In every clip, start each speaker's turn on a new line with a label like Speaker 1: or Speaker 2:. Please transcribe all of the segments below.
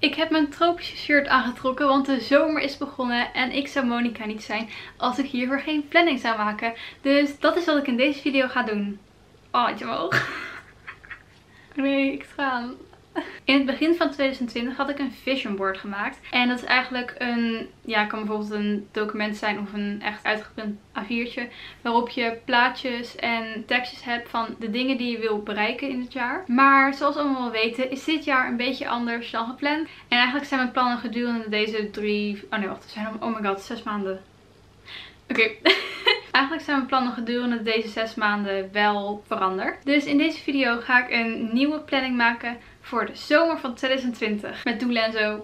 Speaker 1: Ik heb mijn tropische shirt aangetrokken, want de zomer is begonnen en ik zou Monica niet zijn als ik hiervoor geen planning zou maken. Dus dat is wat ik in deze video ga doen. Oh, je omhoog. Nee, ik ga in het begin van 2020 had ik een vision board gemaakt. En dat is eigenlijk een, ja, kan bijvoorbeeld een document zijn of een echt uitgeprint A4'tje. Waarop je plaatjes en tekstjes hebt van de dingen die je wil bereiken in het jaar. Maar zoals allemaal weten is dit jaar een beetje anders dan gepland. En eigenlijk zijn mijn plannen gedurende deze drie, oh nee wacht, het zijn, oh my god, zes maanden. Oké. Eigenlijk zijn mijn plannen gedurende deze zes maanden wel veranderd. Dus in deze video ga ik een nieuwe planning maken voor de zomer van 2020. Met doelen en zo.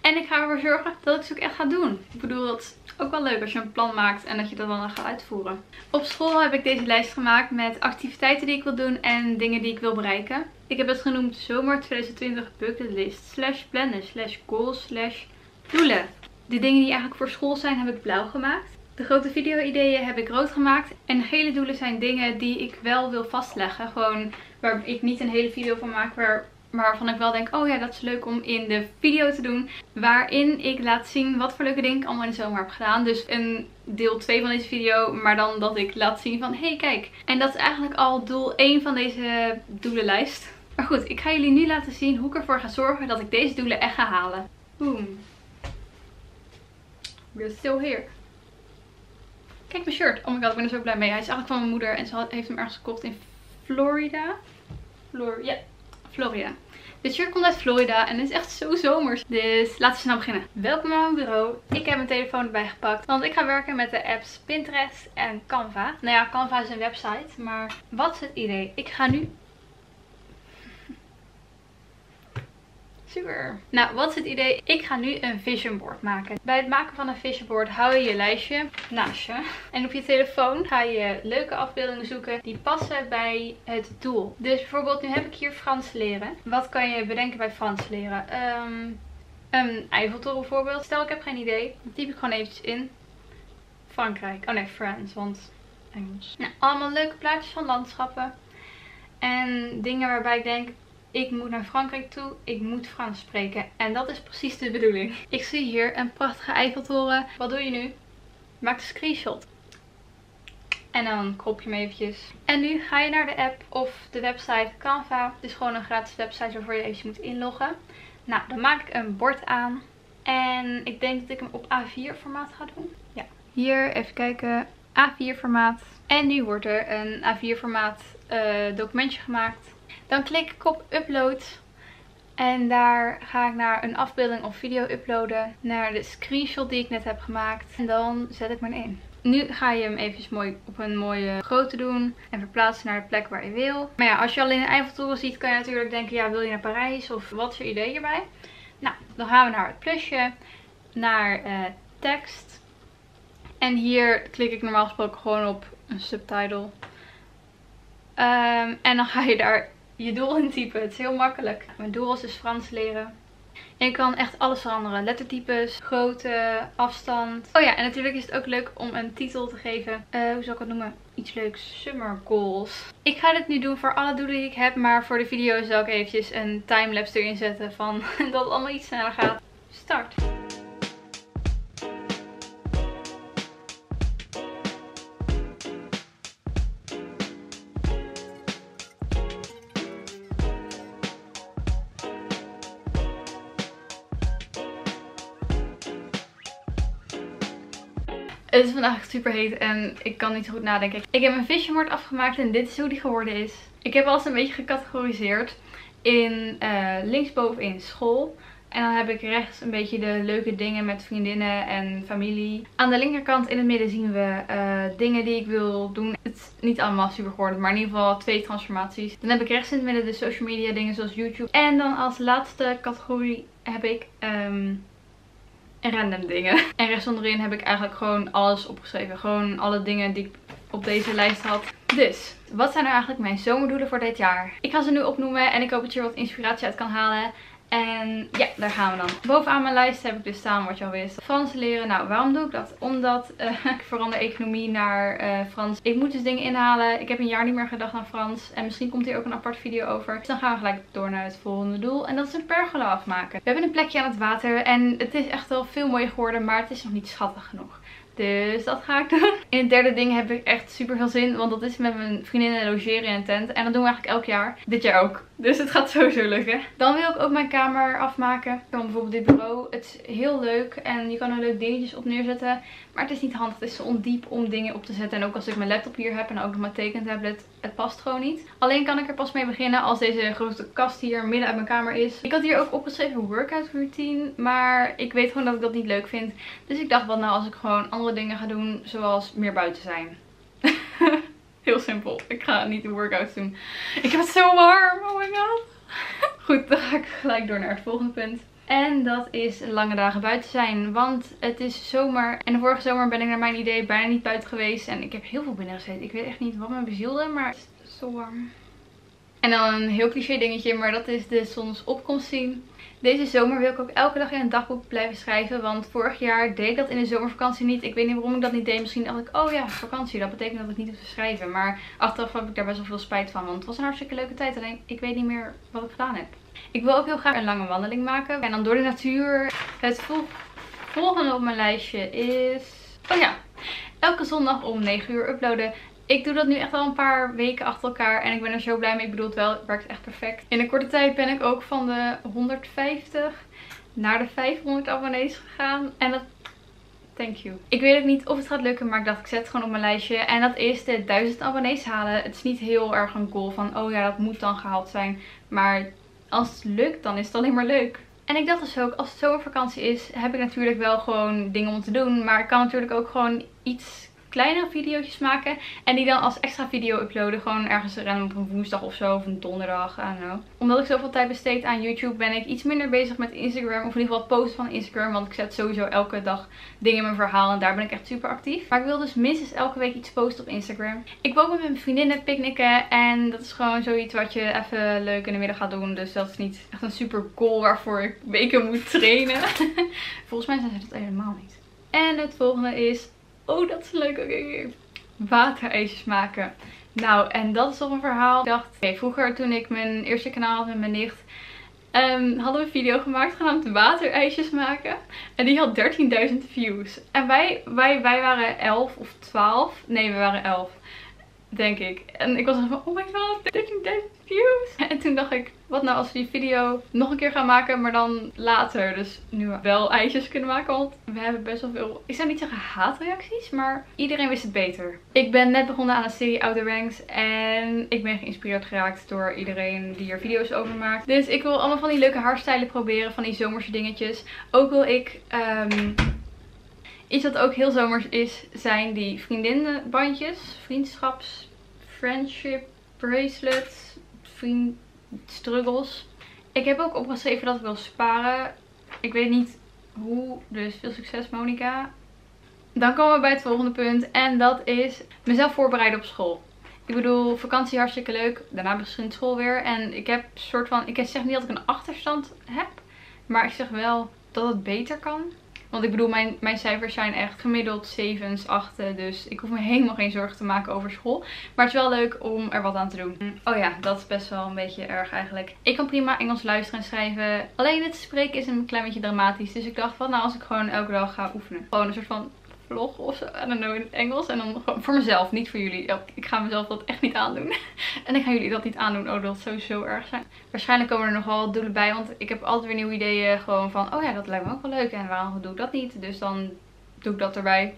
Speaker 1: En ik ga ervoor zorgen dat ik ze ook echt ga doen. Ik bedoel, dat is ook wel leuk als je een plan maakt en dat je dat dan gaat uitvoeren. Op school heb ik deze lijst gemaakt met activiteiten die ik wil doen en dingen die ik wil bereiken. Ik heb het genoemd zomer 2020 bucketlist slash plannen slash goals slash doelen. De dingen die eigenlijk voor school zijn heb ik blauw gemaakt. De grote video-ideeën heb ik rood gemaakt. En de gele doelen zijn dingen die ik wel wil vastleggen. Gewoon waar ik niet een hele video van maak. Waar, waarvan ik wel denk, oh ja, dat is leuk om in de video te doen. Waarin ik laat zien wat voor leuke dingen ik allemaal in de zomer heb gedaan. Dus een deel 2 van deze video. Maar dan dat ik laat zien van, hey kijk. En dat is eigenlijk al doel 1 van deze doelenlijst. Maar goed, ik ga jullie nu laten zien hoe ik ervoor ga zorgen dat ik deze doelen echt ga halen. Boom. We're still here. Kijk mijn shirt. Oh my god, ik ben er zo blij mee. Hij is eigenlijk van mijn moeder en ze heeft hem ergens gekocht in Florida. Flor ja, Florida. Dit shirt komt uit Florida en het is echt zo zomers. Dus laten we snel beginnen. Welkom aan mijn bureau. Ik heb mijn telefoon erbij gepakt. Want ik ga werken met de apps Pinterest en Canva. Nou ja, Canva is een website. Maar wat is het idee? Ik ga nu Super. Nou, wat is het idee? Ik ga nu een vision board maken. Bij het maken van een vision board hou je je lijstje naast je. En op je telefoon ga je leuke afbeeldingen zoeken die passen bij het doel. Dus bijvoorbeeld, nu heb ik hier Frans leren. Wat kan je bedenken bij Frans leren? Um, een Eiffeltoren bijvoorbeeld. Stel ik heb geen idee. Dan typ ik gewoon eventjes in. Frankrijk. Oh nee, France, want Engels. Nou, allemaal leuke plaatjes van landschappen. En dingen waarbij ik denk, ik moet naar Frankrijk toe, ik moet Frans spreken. En dat is precies de bedoeling. Ik zie hier een prachtige Eiffeltoren. Wat doe je nu? Maak een screenshot. En dan krop je hem eventjes. En nu ga je naar de app of de website Canva. Het is gewoon een gratis website waarvoor je eventjes moet inloggen. Nou, dan maak ik een bord aan. En ik denk dat ik hem op A4 formaat ga doen. Ja. Hier, even kijken. A4 formaat. En nu wordt er een A4 formaat uh, documentje gemaakt. Dan klik ik op upload. En daar ga ik naar een afbeelding of video uploaden. Naar de screenshot die ik net heb gemaakt. En dan zet ik me in. Nu ga je hem even mooi op een mooie grootte doen. En verplaatsen naar de plek waar je wil. Maar ja, als je alleen een Eiffeltoren ziet, kan je natuurlijk denken, ja, wil je naar Parijs? Of wat is je idee hierbij? Nou, dan gaan we naar het plusje. Naar uh, tekst. En hier klik ik normaal gesproken gewoon op een subtitle. Um, en dan ga je daar je doel intypen. Het is heel makkelijk. Mijn doel is dus Frans leren. En je kan echt alles veranderen. Lettertypes, grootte, afstand. Oh ja, en natuurlijk is het ook leuk om een titel te geven. Uh, hoe zal ik het noemen? Iets leuks. Summer goals. Ik ga dit nu doen voor alle doelen die ik heb. Maar voor de video zal ik eventjes een timelapse erin zetten van dat het allemaal iets sneller gaat. Start. Het is vandaag super heet en ik kan niet zo goed nadenken. Ik heb mijn vision board afgemaakt en dit is hoe die geworden is. Ik heb alles een beetje gecategoriseerd in uh, linksboven in school. En dan heb ik rechts een beetje de leuke dingen met vriendinnen en familie. Aan de linkerkant in het midden zien we uh, dingen die ik wil doen. Het is niet allemaal super geworden, maar in ieder geval twee transformaties. Dan heb ik rechts in het midden de social media dingen zoals YouTube. En dan als laatste categorie heb ik um, en random dingen. En rechts onderin heb ik eigenlijk gewoon alles opgeschreven. Gewoon alle dingen die ik op deze lijst had. Dus, wat zijn er eigenlijk mijn zomerdoelen voor dit jaar? Ik ga ze nu opnoemen en ik hoop dat je er wat inspiratie uit kan halen. En ja, daar gaan we dan. Bovenaan mijn lijst heb ik dus staan wat je al wist. Frans leren. Nou, waarom doe ik dat? Omdat uh, ik verander economie naar uh, Frans. Ik moet dus dingen inhalen. Ik heb een jaar niet meer gedacht aan Frans. En misschien komt hier ook een apart video over. Dus dan gaan we gelijk door naar het volgende doel. En dat is een pergola afmaken. We hebben een plekje aan het water. En het is echt wel veel mooier geworden. Maar het is nog niet schattig genoeg. Dus dat ga ik doen. In het derde ding heb ik echt super veel zin. Want dat is met mijn vriendinnen logeren in een tent. En dat doen we eigenlijk elk jaar. Dit jaar ook. Dus het gaat sowieso lukken. Dan wil ik ook mijn kamer afmaken. Dan bijvoorbeeld dit bureau. Het is heel leuk. En je kan er leuk dingetjes op neerzetten. Maar het is niet handig. Het is zo ondiep om dingen op te zetten. En ook als ik mijn laptop hier heb. En ook nog mijn tekentablet. Het past gewoon niet. Alleen kan ik er pas mee beginnen als deze grote kast hier midden uit mijn kamer is. Ik had hier ook opgeschreven workout routine. Maar ik weet gewoon dat ik dat niet leuk vind. Dus ik dacht wat nou als ik gewoon andere dingen ga doen. Zoals meer buiten zijn. Heel simpel. Ik ga niet de workouts doen. Ik heb het zo warm. Oh my god. Goed, dan ga ik gelijk door naar het volgende punt. En dat is lange dagen buiten zijn. Want het is zomer. En de vorige zomer ben ik naar mijn idee bijna niet buiten geweest. En ik heb heel veel binnen gezeten. Ik weet echt niet wat me bezielde. Maar het is zo warm. En dan een heel cliché dingetje. Maar dat is de zonsopkomst zien. Deze zomer wil ik ook elke dag in een dagboek blijven schrijven. Want vorig jaar deed ik dat in de zomervakantie niet. Ik weet niet waarom ik dat niet deed. Misschien dacht ik, oh ja, vakantie. Dat betekent dat ik niet hoef te schrijven. Maar achteraf heb ik daar best wel veel spijt van. Want het was een hartstikke leuke tijd. Alleen ik weet niet meer wat ik gedaan heb. Ik wil ook heel graag een lange wandeling maken. En dan door de natuur. Het volgende op mijn lijstje is... Oh ja, elke zondag om 9 uur uploaden. Ik doe dat nu echt al een paar weken achter elkaar. En ik ben er zo blij mee. Ik bedoel het wel, het werkt echt perfect. In een korte tijd ben ik ook van de 150 naar de 500 abonnees gegaan. En dat... Thank you. Ik weet ook niet of het gaat lukken, maar ik dacht ik zet het gewoon op mijn lijstje. En dat is de 1000 abonnees halen. Het is niet heel erg een goal van, oh ja, dat moet dan gehaald zijn. Maar als het lukt, dan is het alleen maar leuk. En ik dacht dus ook, als het zomervakantie is, heb ik natuurlijk wel gewoon dingen om te doen. Maar ik kan natuurlijk ook gewoon iets kleinere video's maken. En die dan als extra video uploaden. Gewoon ergens random op een woensdag of zo. Of een donderdag. I. Omdat ik zoveel tijd besteed aan YouTube ben ik iets minder bezig met Instagram. Of in ieder geval posten van Instagram. Want ik zet sowieso elke dag dingen in mijn verhaal. En daar ben ik echt super actief. Maar ik wil dus minstens elke week iets posten op Instagram. Ik wil ook met mijn vriendinnen picknicken. En dat is gewoon zoiets wat je even leuk in de middag gaat doen. Dus dat is niet echt een super goal waarvoor ik weken moet trainen. Volgens mij zijn ze dat helemaal niet. En het volgende is Oh, dat is leuk. Oké, okay, waterijsjes maken. Nou, en dat is toch een verhaal. Ik dacht, okay, vroeger toen ik mijn eerste kanaal had met mijn nicht, um, hadden we een video gemaakt genaamd waterijsjes maken. En die had 13.000 views. En wij, wij, wij waren 11 of 12. Nee, we waren 11. Denk ik. En ik was van, oh my god, 13.000 views. En toen dacht ik, wat nou als we die video nog een keer gaan maken, maar dan later. Dus nu we wel ijsjes kunnen maken, want we hebben best wel veel, ik zou niet zeggen haatreacties, maar iedereen wist het beter. Ik ben net begonnen aan de serie Outer Ranks en ik ben geïnspireerd geraakt door iedereen die er video's over maakt. Dus ik wil allemaal van die leuke haarstijlen proberen, van die zomerse dingetjes. Ook wil ik... Um, Iets wat ook heel zomers is, zijn die vriendinnenbandjes. Vriendschaps, friendship, bracelets, vriend, struggles. Ik heb ook opgeschreven dat ik wil sparen. Ik weet niet hoe, dus veel succes Monica. Dan komen we bij het volgende punt en dat is mezelf voorbereiden op school. Ik bedoel, vakantie hartstikke leuk. Daarna begint school weer. En ik heb soort van, ik zeg niet dat ik een achterstand heb. Maar ik zeg wel dat het beter kan. Want ik bedoel, mijn, mijn cijfers zijn echt gemiddeld 7's, 8's. Dus ik hoef me helemaal geen zorgen te maken over school. Maar het is wel leuk om er wat aan te doen. Oh ja, dat is best wel een beetje erg eigenlijk. Ik kan prima Engels luisteren en schrijven. Alleen het spreken is een klein beetje dramatisch. Dus ik dacht van, nou als ik gewoon elke dag ga oefenen. Gewoon een soort van vlog of zo. I don't know, in het Engels. En dan gewoon voor mezelf, niet voor jullie. Ik ga mezelf dat echt niet aandoen. en ik ga jullie dat niet aandoen. Oh, dat zou zo erg zijn. Waarschijnlijk komen er nog wel doelen bij. Want ik heb altijd weer nieuwe ideeën. Gewoon van, oh ja, dat lijkt me ook wel leuk. En waarom doe ik dat niet? Dus dan doe ik dat erbij.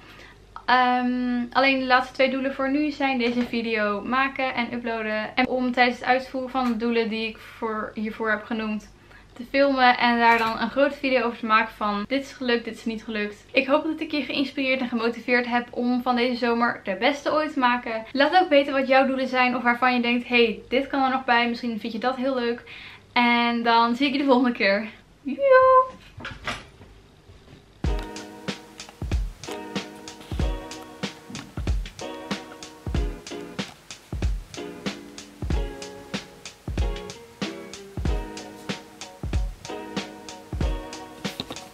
Speaker 1: Um, alleen de laatste twee doelen voor nu zijn deze video maken en uploaden. En om tijdens het uitvoeren van de doelen die ik voor hiervoor heb genoemd te filmen en daar dan een grote video over te maken van dit is gelukt, dit is niet gelukt. Ik hoop dat ik je geïnspireerd en gemotiveerd heb om van deze zomer de beste ooit te maken. Laat ook weten wat jouw doelen zijn of waarvan je denkt, hey, dit kan er nog bij. Misschien vind je dat heel leuk. En dan zie ik je de volgende keer. Joe!